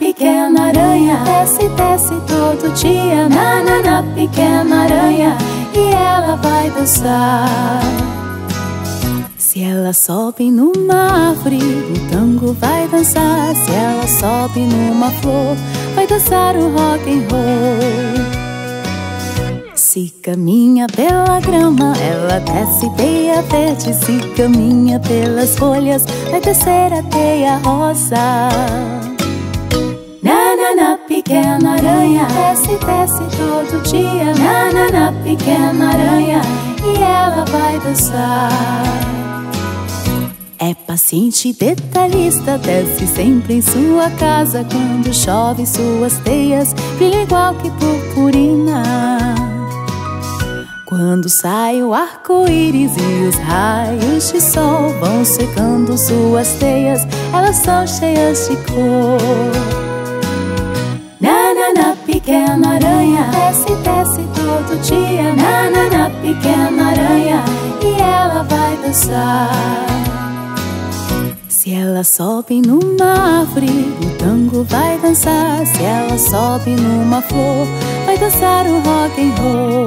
pequena aranha Desce, desce todo dia Na, na, na, pequena aranha E ela vai dançar se ela sobe numa árvore, o tango vai dançar. Se ela sobe numa flor, vai dançar o rock and roll. Se caminha pela grama, ela desce teia verde. Se caminha pelas folhas, vai descer a teia rosa. Na, na, na, pequena aranha, desce, desce todo dia. Na, na, na, pequena aranha, e ela vai dançar. É paciente detalhista, desce sempre em sua casa. Quando chove suas teias brilha igual que purpurina. Quando sai o arco-íris e os raios de sol Vão secando suas teias, elas são cheias de cor pequena aranha Desce, desce todo dia Na, na, na, pequena aranha E ela vai dançar se ela sobe numa árvore, o tango vai dançar. Se ela sobe numa flor, vai dançar o rock and roll.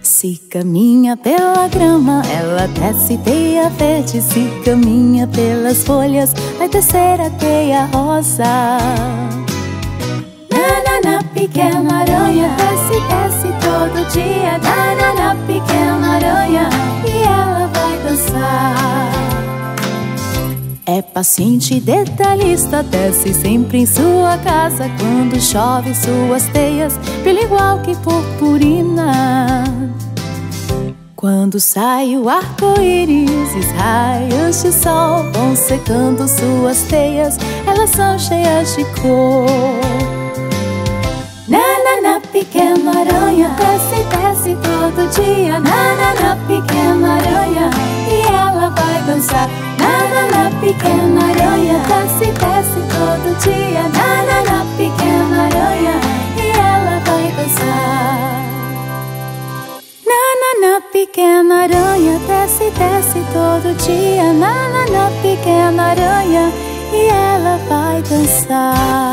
Se caminha pela grama, ela desce teia verde. Se caminha pelas folhas, vai descer a teia rosa. Dia. Na, na, na, pequena aranha, e ela vai dançar. É paciente detalhista, desce sempre em sua casa Quando chove suas teias brilha igual que purpurina Quando sai o arco-íris, os raios de sol Vão secando suas teias, elas são cheias de cor Na, na, na, pequena aranha, desce vai dançar na, na, pequena aranha Desce, desce todo dia. Na, na, na, pequena aranha E ela vai dançar. Na, na, na, pequena aranha Desce, desce todo dia. Na, na, na, pequena aranha E ela vai dançar